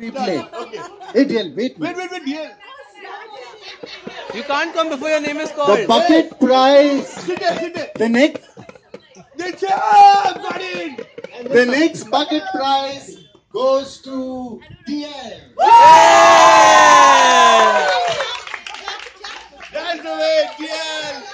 replay. Okay. ATL, wait. Wait, wait, wait, Dielle. You can't come before your name is called. The bucket prize. Sit there, sit there. The next. The ah, got it. The next bucket prize goes to Dielle. That's the way, Dielle.